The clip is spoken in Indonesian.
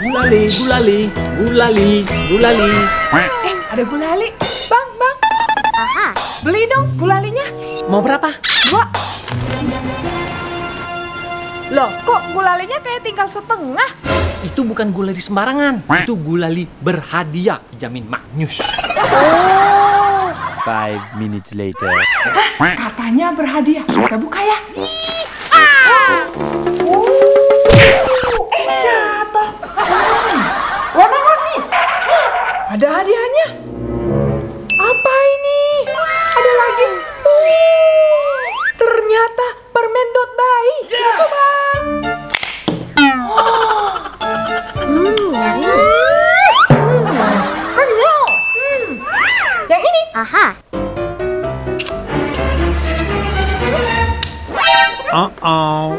Gulali, gulali, gulali, gulali. Eh, ada gulali. Bang, bang. Aha. Beli dong gulalinya. Mau berapa? Dua. Loh, kok gulalinya kayak tinggal setengah? Itu bukan gulali sembarangan. Itu gulali berhadiah, jamin maknyus. Five minutes later. Katanya berhadiah. Kita buka ya. ada hadiahnya. Apa ini? Ada lagi. Uh, ternyata permen dot bayi. Yes! Coba. Uh-oh.